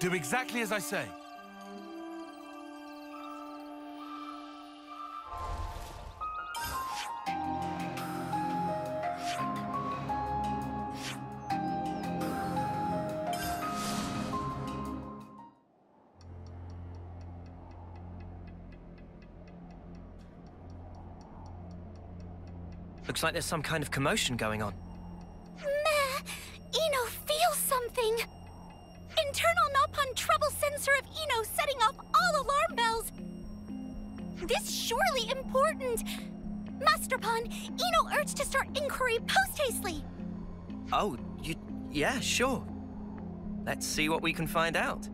Do exactly as I say. Looks like there's some kind of commotion going on. See what we can find out.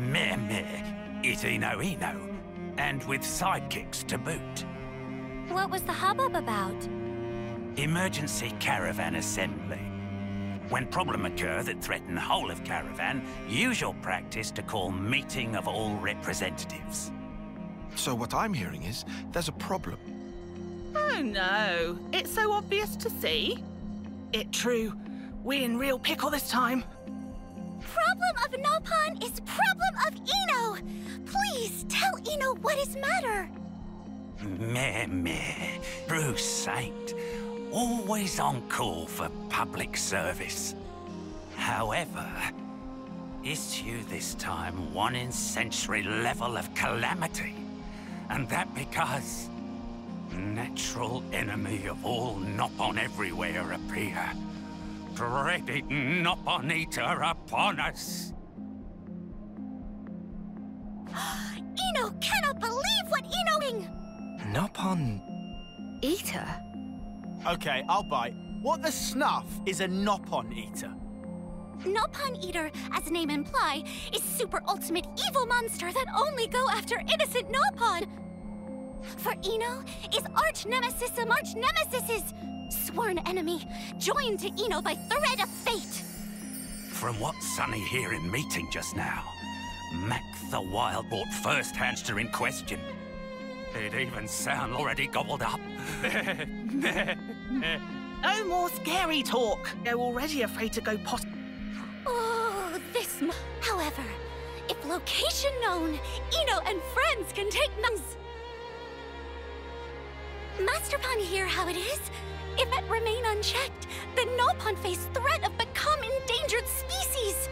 Meh meh. It Ino Ino. And with sidekicks to boot. What was the hubbub about? Emergency caravan assembly. When problem occur that threaten whole of caravan, usual practice to call meeting of all representatives. So what I'm hearing is, there's a problem. Oh no, it's so obvious to see. It true. We in real pickle this time. Problem of Nopon is problem of Ino! Please tell Ino what is matter! Meh meh. Bruce Saint. Always on call for public service. However, issue this time one in century level of calamity. And that because natural enemy of all Nopon everywhere appear. Dreaded Nopon Eater upon us. Ino cannot believe what Enoing! Nopon... Eater? Okay, I'll bite. What the snuff is a Nopon eater? Nopon Eater, as the name imply, is super ultimate evil monster that only go after innocent Nopon. For Ino is arch nemesis of arch nemesis, sworn enemy, joined to Ino by thread of fate. From what Sonny here in meeting just now, Mac the Wild brought first hamster in question. It even sound already gobbled up. No more scary talk. They're already afraid to go pot. Oh, this. m- However, if location known, Ino and friends can take nuns. Master Pun hear how it is. If it remain unchecked, then Nopon face threat of become endangered species.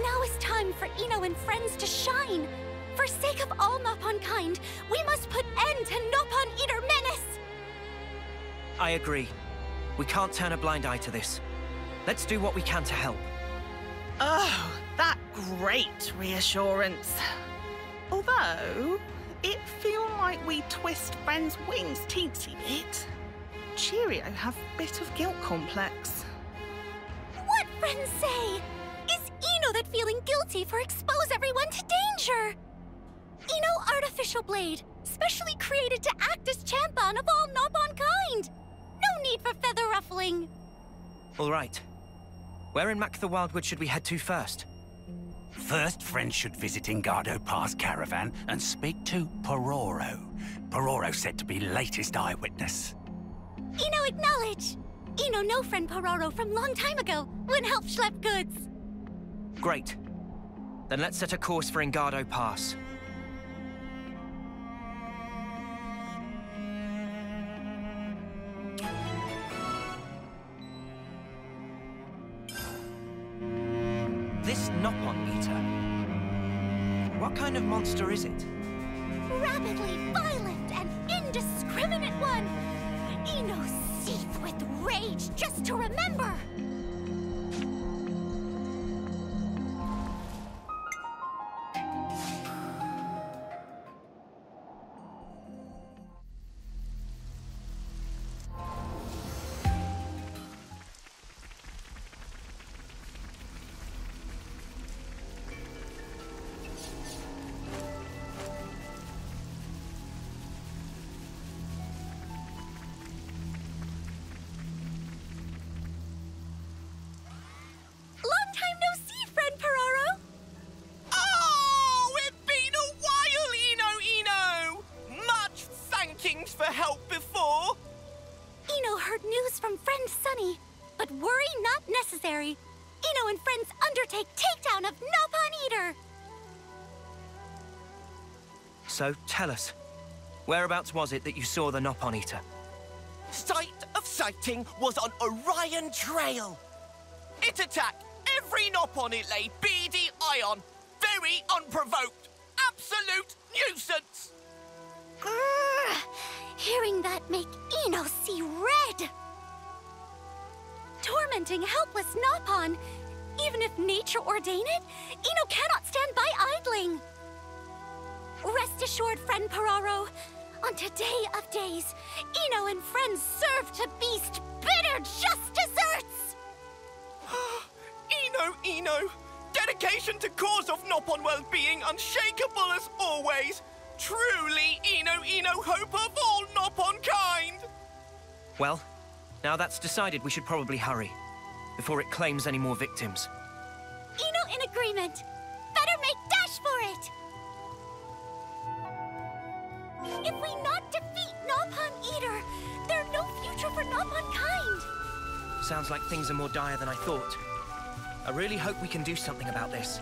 Now is time for Ino and friends to shine. For sake of all Nopon kind, we must put end to Nopon Eater menace. I agree. We can't turn a blind eye to this. Let's do what we can to help. Oh, that great reassurance. Although, it feel like we twist friends' wings teensy bit. Cheerio have bit of guilt complex. What friends say? Is Ino that feeling guilty for expose everyone to danger? Ino artificial blade, specially created to act as champion of all Nopon kind. No need for feather ruffling. All right. Where in Maktha Wildwood should we head to first? First, friends should visit Ingado Pass caravan and speak to Paroro. Paroro said to be latest eyewitness. Ino acknowledge. Ino know friend Pororo from long time ago when help schlep goods. Great. Then let's set a course for Ingado Pass. This Nopon Eater. What kind of monster is it? Rapidly violent and indiscriminate one. Ino seethe with rage just to remember. Necessary. Ino and friends undertake takedown of Nopon Eater. So, tell us, whereabouts was it that you saw the Nopon Eater? Site of sighting was on Orion Trail. It attacked every nop on it lay beady eye on. Very unprovoked. Absolute nuisance. Grrr. Hearing that make Ino see red. Tormenting helpless Nopon. Even if nature ordain it, Ino cannot stand by idling. Rest assured, friend Paroro, on today of days, Ino and friends serve to beast bitter just desserts! Ino, Ino. Dedication to cause of Nopon well-being unshakable as always. Truly, Ino, Ino, hope of all Nopon kind. Well, now that's decided, we should probably hurry, before it claims any more victims. Ino in agreement. Better make dash for it! If we not defeat Nopon Eater, there's no future for Nopon kind. Sounds like things are more dire than I thought. I really hope we can do something about this.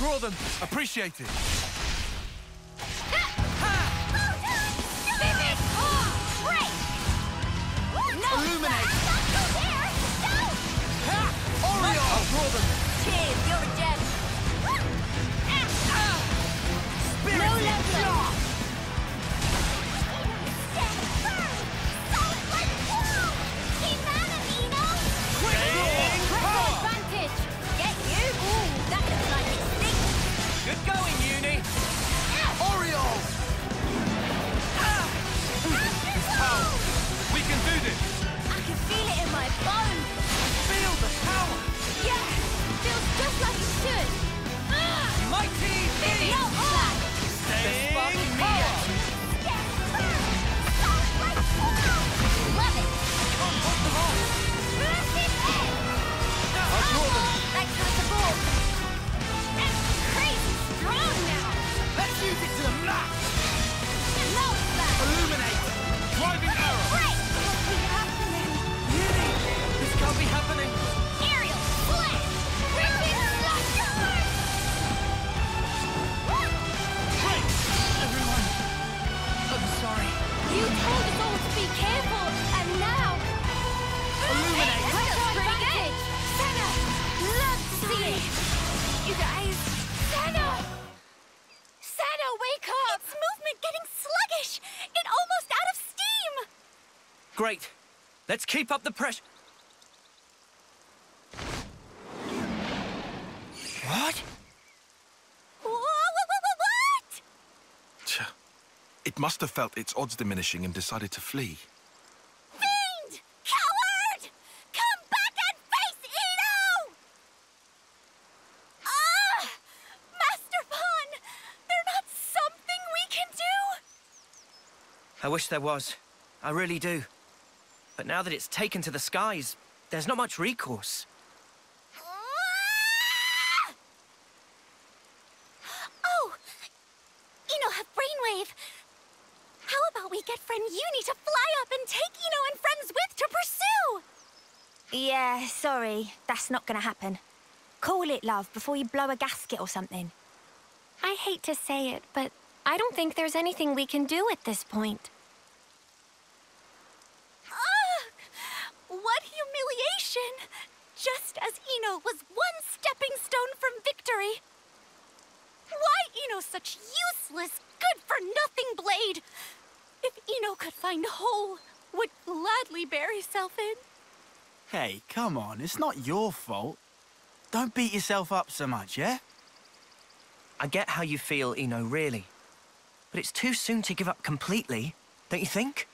Draw them. Appreciate it. Let's keep up the pressure. What? Whoa, whoa, whoa, whoa, what? Tch. It must have felt its odds diminishing and decided to flee. Fiend! Coward! Come back and face Ino! Ah! Master Pon! There not something we can do? I wish there was. I really do. But now that it's taken to the skies, there's not much recourse. Oh! Ino have brainwave. How about we get friend Eunie to fly up and take Ino and friends with to pursue! Yeah, sorry. That's not gonna happen. Call it, love, before you blow a gasket or something. I hate to say it, but I don't think there's anything we can do at this point. Ah! What humiliation! Just as Ino was one stepping stone from victory. Why Ino such useless, good-for-nothing blade? If could find a Hole, would gladly bury himself in. Hey, come on, it's not your fault. Don't beat yourself up so much, yeah? I get how you feel, Ino, really. But it's too soon to give up completely, don't you think?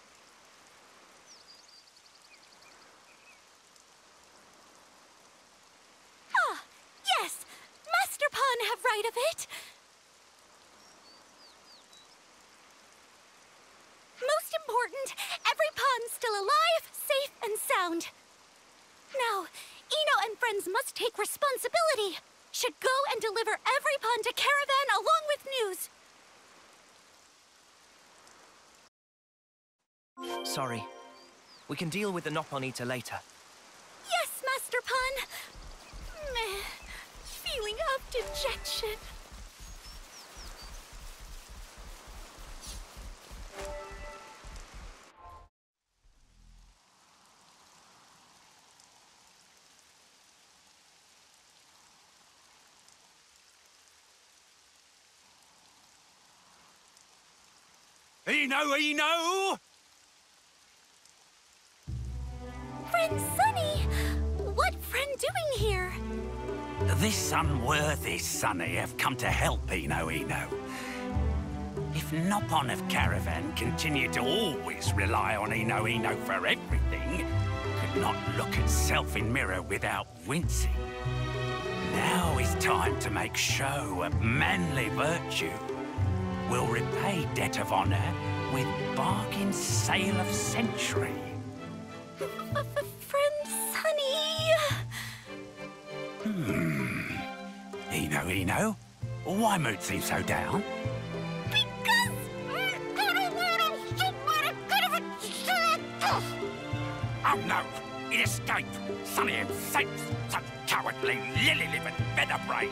Ah, yes! Master Pon have right of it! Most important, every pawn's still alive, safe, and sound. Now, Ino and friends must take responsibility. Should go and deliver every pawn to Caravan along with news. Sorry. We can deal with the Nopon Eater later. Yes, Master Pon. Meh. Feeling of dejection. Ino, Ino! Friend Sunny! What friend doing here? This unworthy Sonny have come to help Ino Ino. If Nopon of Caravan continued to always rely on Ino Ino for everything, could not look at self in mirror without wincing. Now is time to make show of manly virtue. We'll repay debt of honor with bargain sale of century. Ino Ino, why mood seem so down? Because. I'm good at what I'm good at. Oh no! It escaped! Sonny himself! Such cowardly, lily-livered featherbrain!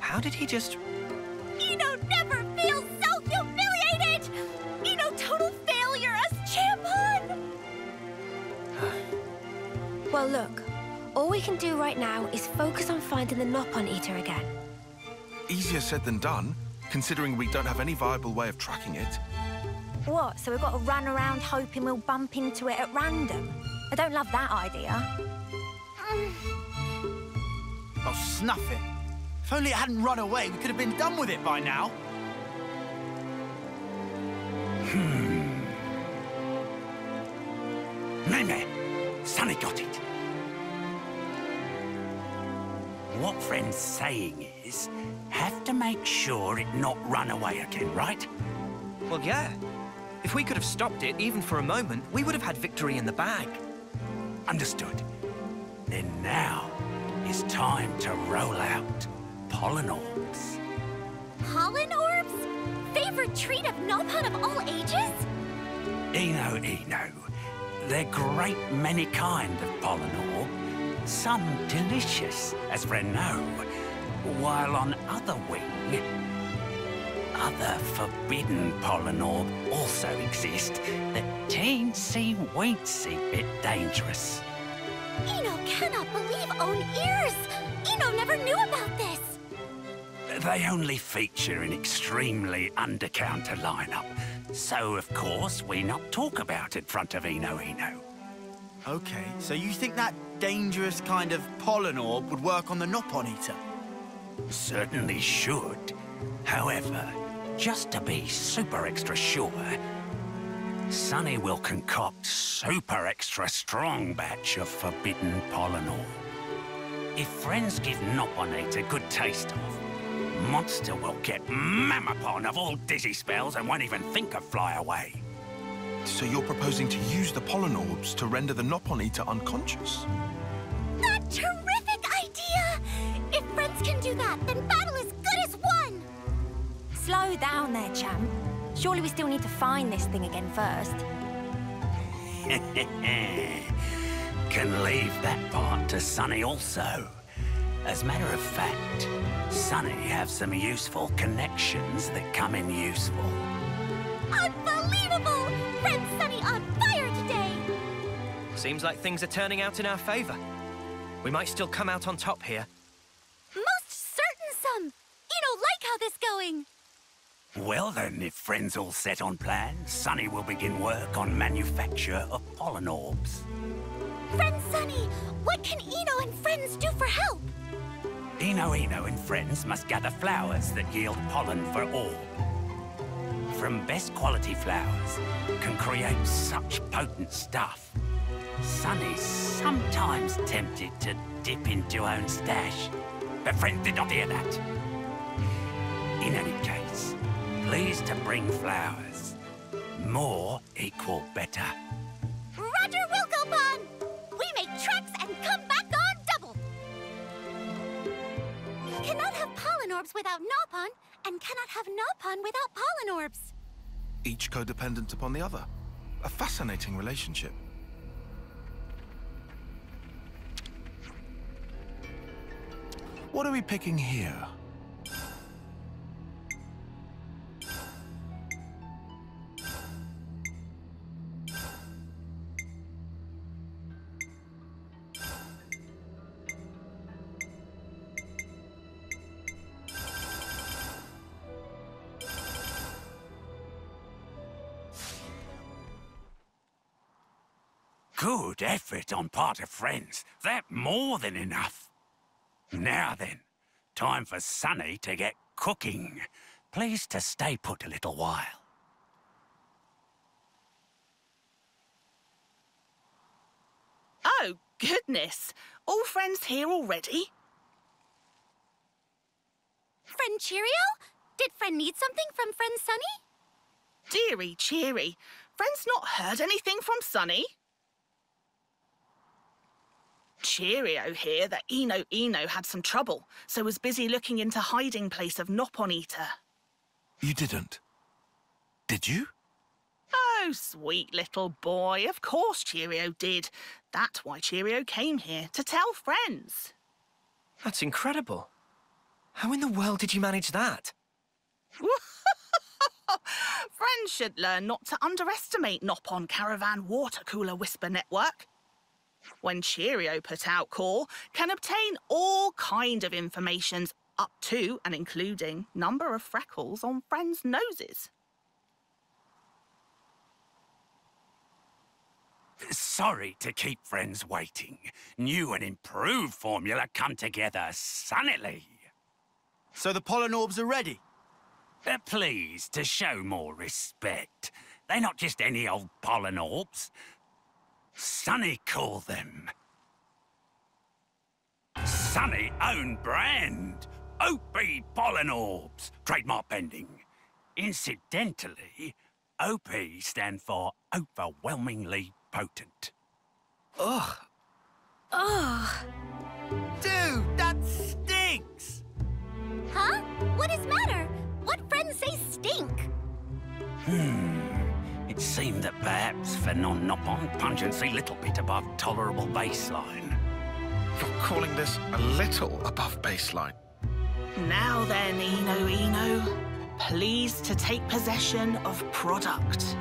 How did he just... Ino never feels so humiliated! Ino total failure as champion! Well, look. All we can do right now is focus on finding the Nopon Eater again. Easier said than done, considering we don't have any viable way of tracking it. What, so we've got to run around hoping we'll bump into it at random? I don't love that idea. Oh, snuff it. If only it hadn't run away, we could have been done with it by now. Meme! Friend's saying is, have to make sure it not run away again, right? Well, yeah. If we could have stopped it, even for a moment, we would have had victory in the bag. Understood. Then now is time to roll out pollen orbs. Pollen orbs? Favorite treat of Nopon of all ages? Ino, Ino. They're great many kind of pollen orb. Some delicious, as know. While on other wing, other forbidden pollen orb also exist that teensy weensy bit dangerous. Ino cannot believe own ears! Ino never knew about this! They only feature in extremely under-counter lineup. So, of course, we not talk about it front of Ino Ino. Okay, so you think that dangerous kind of pollen orb would work on the Nopon Eater? Certainly should. However, just to be super extra sure, Sonny will concoct super extra strong batch of forbidden pollen orb. If friends give Nopon Eater a good taste of, Monster will get Mammapon of all dizzy spells and won't even think of fly away. So you're proposing to use the pollen orbs to render the Nopon Eater unconscious? A terrific idea! If friends can do that, then battle is good as won! Slow down there, champ. Surely we still need to find this thing again first. Can leave that part to Sunny also. As a matter of fact, Sunny have some useful connections that come in useful. Unbelievable! Seems like things are turning out in our favor. We might still come out on top here. Most certain some! You don't like how this going! Well then, if friends all set on plan, Sunny will begin work on manufacture of pollen orbs. Friend Sunny, what can Ino and friends do for help? Ino Ino and friends must gather flowers that yield pollen for orb. From best quality flowers can create such potent stuff. Sonny's sometimes tempted to dip into own stash, but friends did not hear that. In any case, pleased to bring flowers. More equal better. Roger Wilkopon! We make tracks and come back on double! Cannot have pollen orbs without Nopon, and cannot have Nopon without pollen orbs. Each codependent upon the other. A fascinating relationship. What are we picking here? Good effort on part of friends. That more than enough. Now then, time for Sonny to get cooking. Please to stay put a little while. Oh, goodness. All friends here already? Friend Cheerio? Did friend need something from friend Sunny? Deary cheery. Friends not heard anything from Sonny? Cheerio here that Ino Ino had some trouble, so was busy looking into hiding place of Nopon Eater. You didn't. Did you? Oh, sweet little boy. Of course Cheerio did. That's why Cheerio came here, to tell friends. That's incredible. How in the world did you manage that? Friends should learn not to underestimate Nopon Caravan Water Cooler Whisper Network. When Cheerio put out call, can obtain all kind of informations up to and including number of freckles on friends' noses. Sorry to keep friends waiting. New and improved formula come together sunnily. So the pollen orbs are ready. Uh, please, to show more respect. They're not just any old pollen orbs. Sonny call them. Sonny own brand. OP pollen orbs. Trademark pending. Incidentally, OP stand for overwhelmingly potent. Ugh. Ugh. Dude, that stinks! Huh? What is matter? What friends say stink? Hmm. It seemed that perhaps for non-Nopon pungency little bit above tolerable baseline. You're calling this a little above baseline. Now then, Ino Ino, pleased to take possession of product.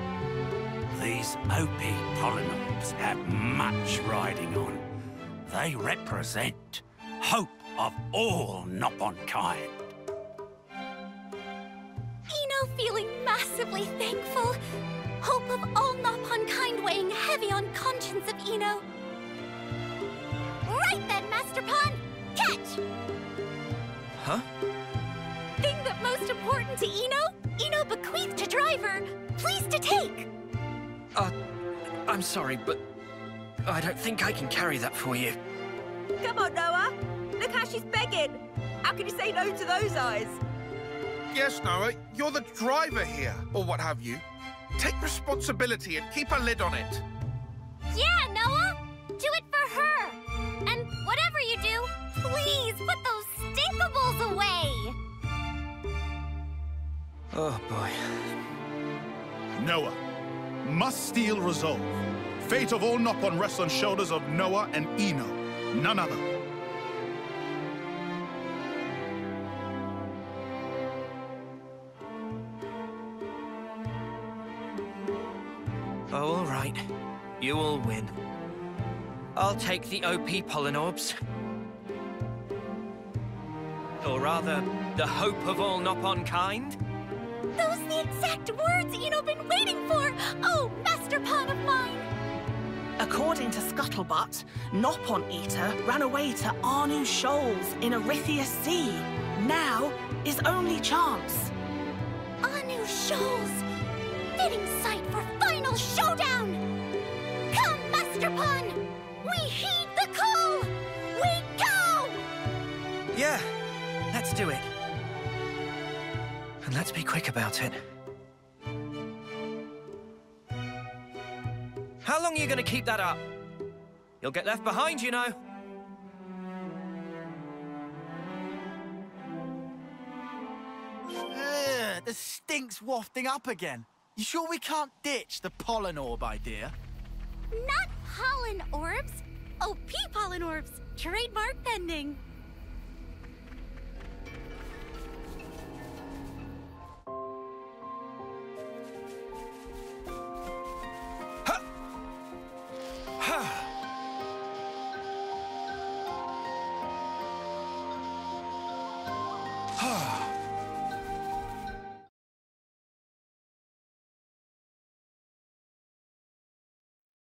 These OP pollen have much riding on. They represent hope of all Nopon kind. Ino feeling massively thankful. Hope of all Nopon kind weighing heavy on conscience of Ino. Right then, Master Pon! Catch! Huh? Thing that most important to Ino, Ino bequeathed to driver. Please to take. Uh, I'm sorry, but I don't think I can carry that for you. Come on, Noah. Look how she's begging. How can you say no to those eyes? Yes, Noah, you're the driver here, or what have you. Take responsibility and keep a lid on it. Yeah, Noah! Do it for her! And whatever you do, please put those stinkables away! Oh boy. Noah. Must steel resolve. Fate of all Nopon rests on shoulders of Noah and Ino. None other. You will win. I'll take the OP pollen orbs. Or rather, the hope of all Nopon kind. Those the exact words Ino been waiting for! Oh, Master Pon of mine! According to Scuttlebutt, Nopon Eater ran away to Anu Shoals in Erythia Sea. Now, is only chance. Anu Shoals! Fitting site for final showdown! Do it. And let's be quick about it. How long are you gonna keep that up? You'll get left behind, you know. Ugh, the stink's wafting up again. You sure we can't ditch the pollen orb idea? Not pollen orbs! Oh, OP pollen orbs! Trademark pending!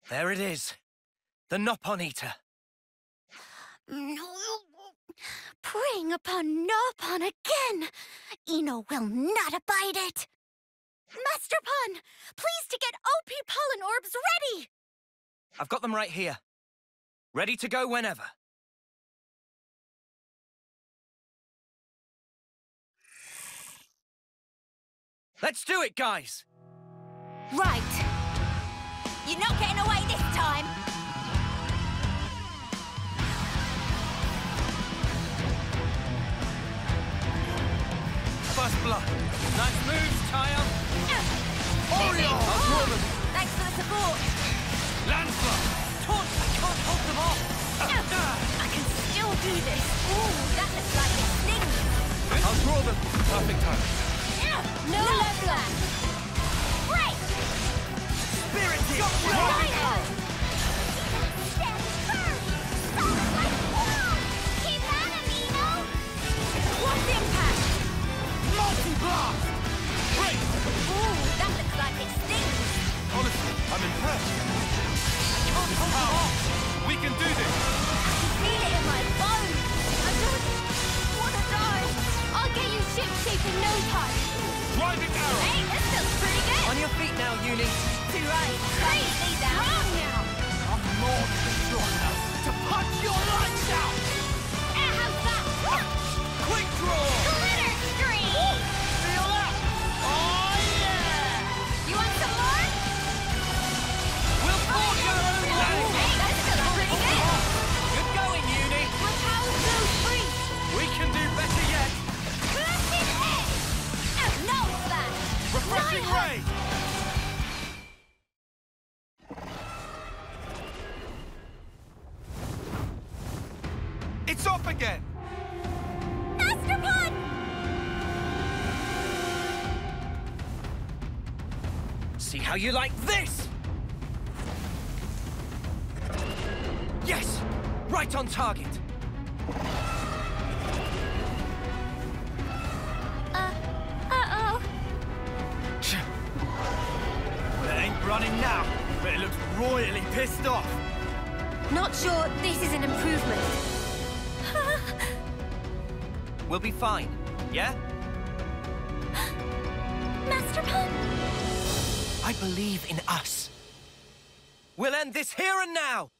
There it is. The Nopon Eater. Preying upon Nopon again! Ino will not abide it! Master Pon, please to get OP pollen orbs ready! I've got them right here. Ready to go whenever. Let's do it, guys! Right. You're not getting away First blood. Nice moves, Taya. Orion! Thanks for the support. Landslar! Taunt! I can't hold them off! I can still do this! Ooh, that looks like it stings. I'll draw them. Perfect time. No, love that. Running now, but it looks royally pissed off. Not sure this is an improvement. We'll be fine, yeah? Master Pon? I believe in us. We'll end this here and now!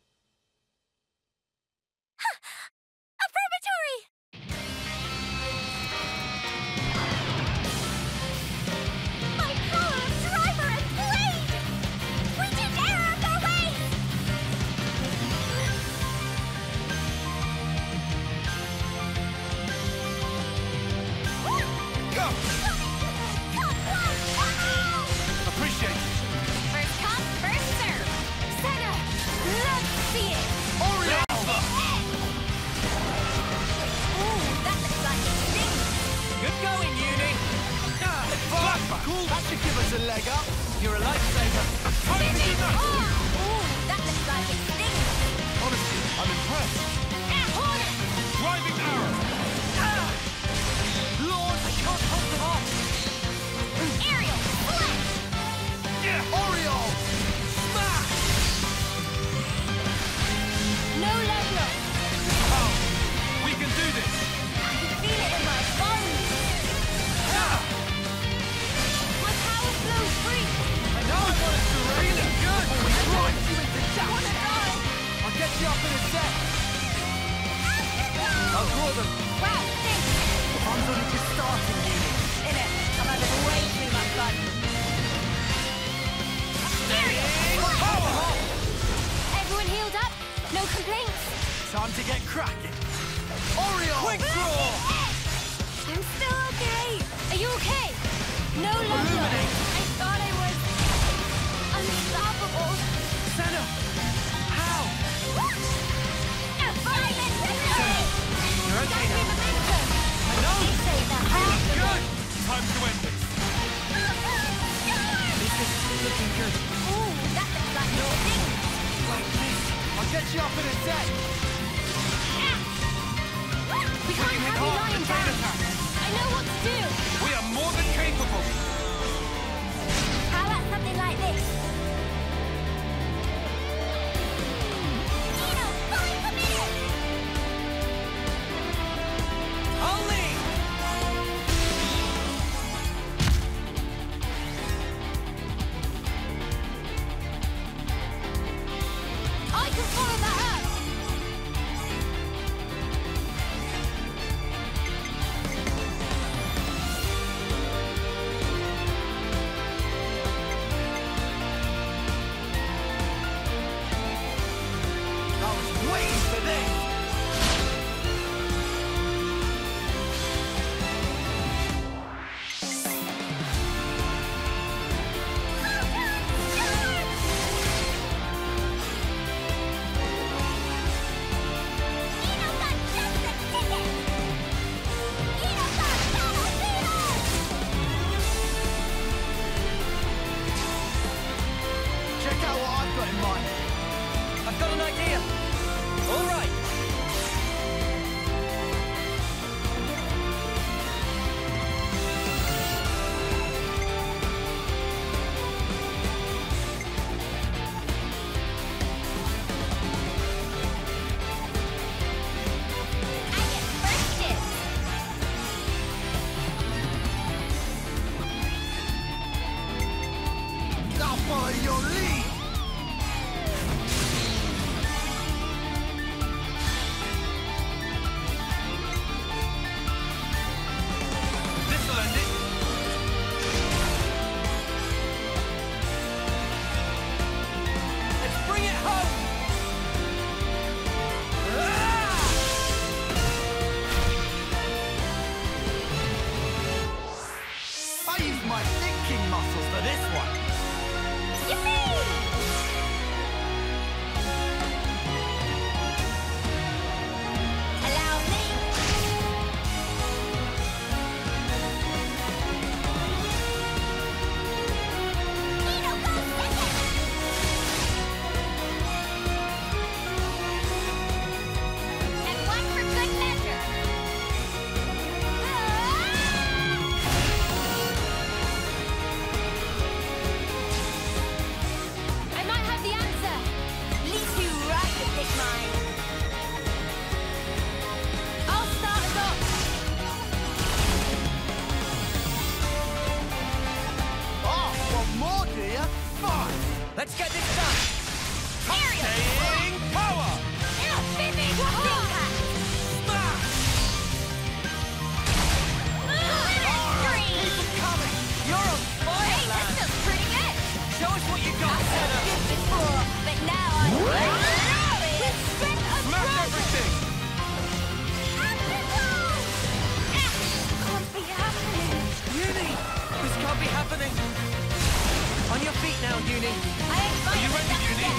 Are you ready, Eunie?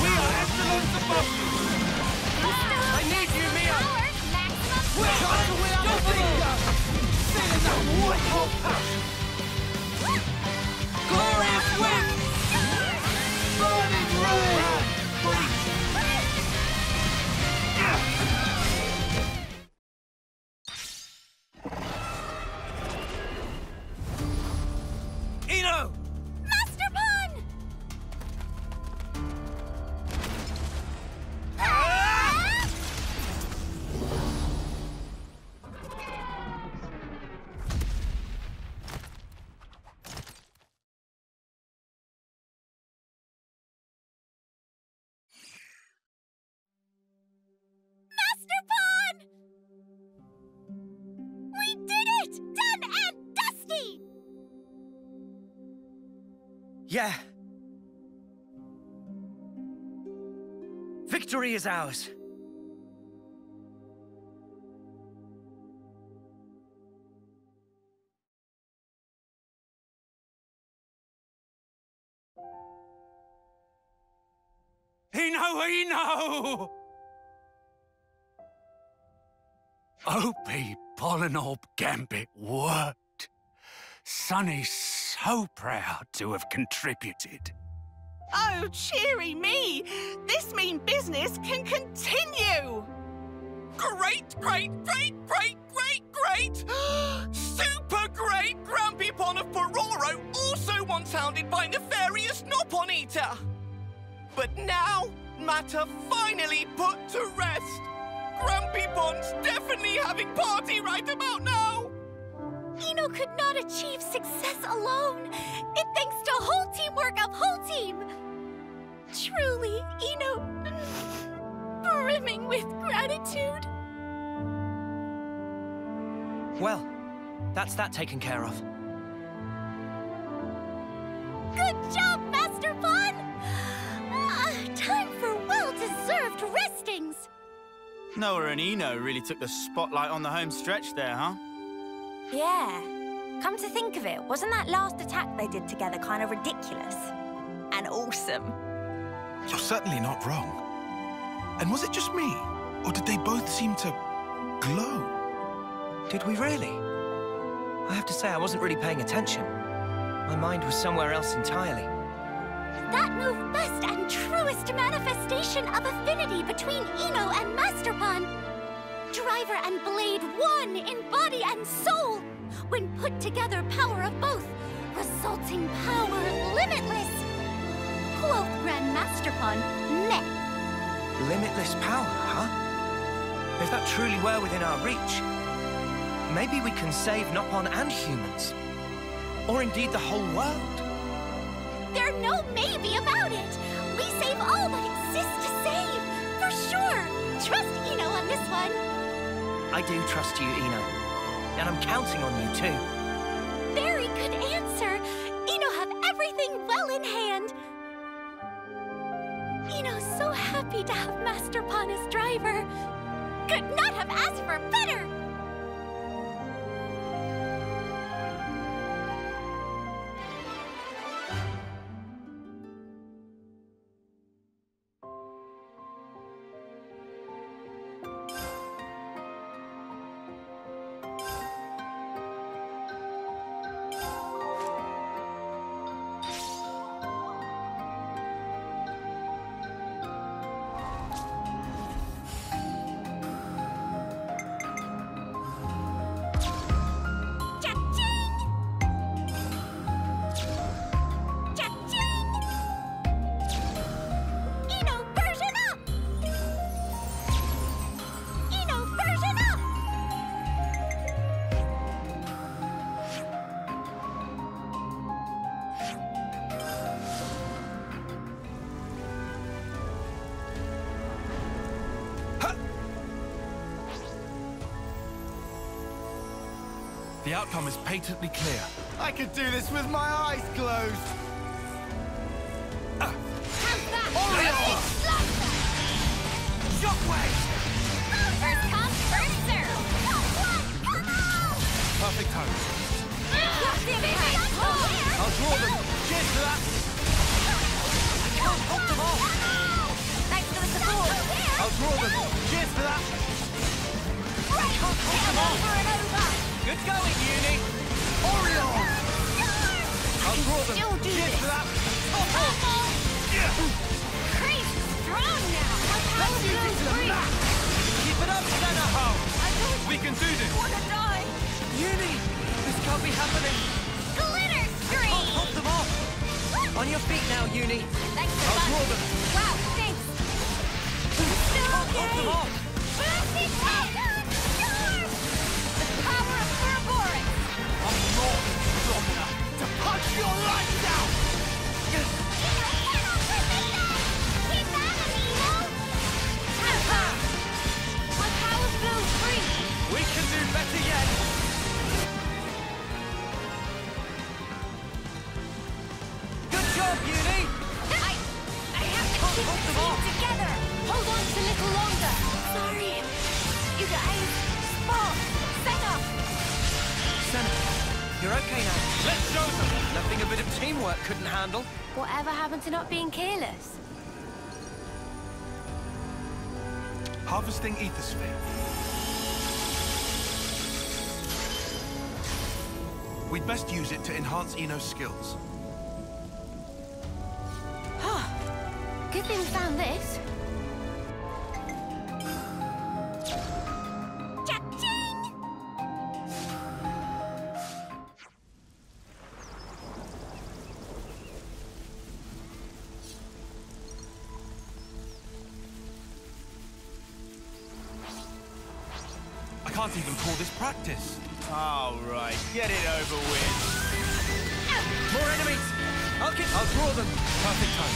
We are echelons above you! I need you, Mio! We're trying to win out the finger! Send in that white Yeah. Victory is ours. Ino, Ino! Opie Pollenorb Gambit worked. Sonny's so proud to have contributed. Oh, cheery me! This mean business can continue! Great, great, great, great, great, great! Super great Grumpy Pon of Paroro, also once hounded by nefarious Nopon Eater! But now, matter finally put to rest. Grumpy Pon's definitely having party right about now! Ino could not achieve success alone. It thanks to whole teamwork of whole team. Truly, Ino, brimming with gratitude. Well, that's that taken care of. Good job, Master Pon! Ah, time for well-deserved restings. Noah and Ino really took the spotlight on the home stretch there, huh? Yeah. Come to think of it, wasn't that last attack they did together kind of ridiculous? And awesome. You're certainly not wrong. And was it just me? Or did they both seem to glow? Did we really? I have to say, I wasn't really paying attention. My mind was somewhere else entirely. That move best and truest manifestation of affinity between Ino and Master Pon. Driver and blade one in body and soul. When put together, power of both, resulting power limitless. Quoth Grand Master Pon, meh. Limitless power, huh? If that truly were within our reach, maybe we can save Nopon and humans. Or indeed the whole world. There's no maybe about it. We save all that exists to save, for sure. Trust Ino on this one. I do trust you, Ino. And I'm counting on you too. The outcome is patently clear. I could do this with my eyes closed. Casting Ether Sphere. We'd best use it to enhance Ino's skills. Ah, huh. Good thing we found this. Mexico.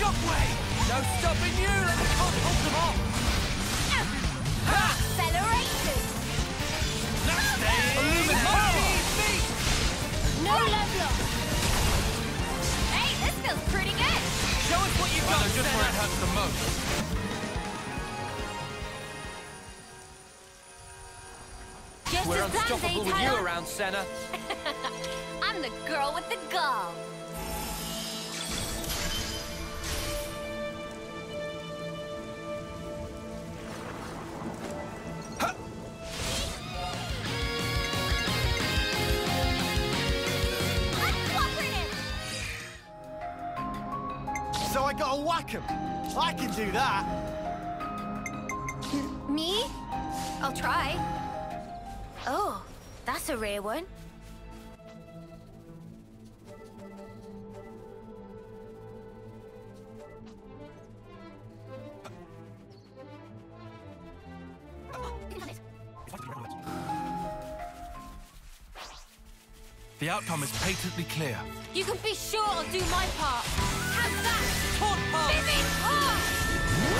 Shockwave! No stopping you! Let's can't hold them off! Acceleration! No love lost! Hey, this feels pretty good! Show us what you've well, got, just where it hurts the most. We're unstoppable with you around, Sena. I'm the girl with the gall. do that. Me? I'll try. Oh, that's a rare one. The outcome is patently clear. You can be sure I'll do my part. How's that? Part!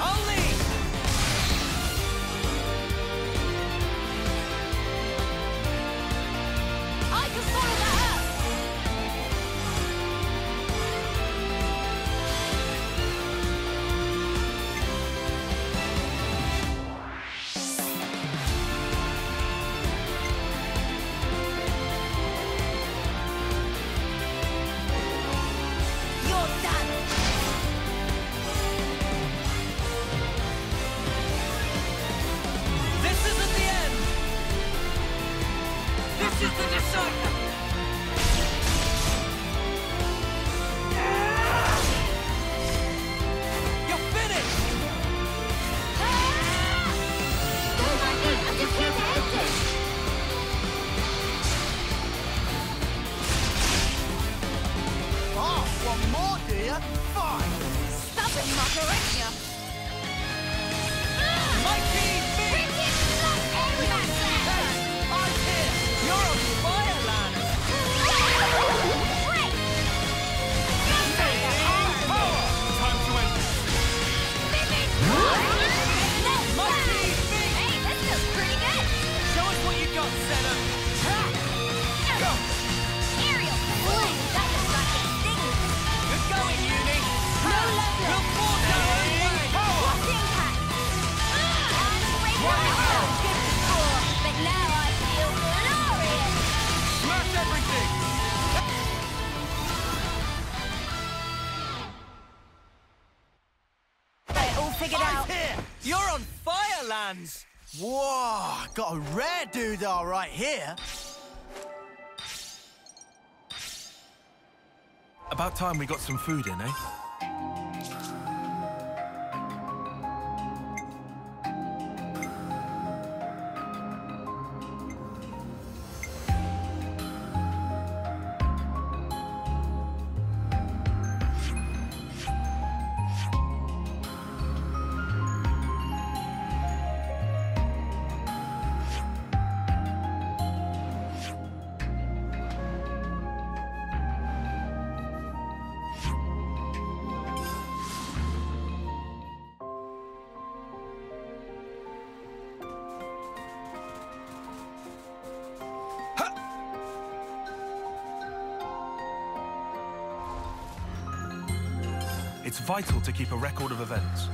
Only Whoa, got a rare doodah right here. About time we got some food in, eh? to keep a record of events.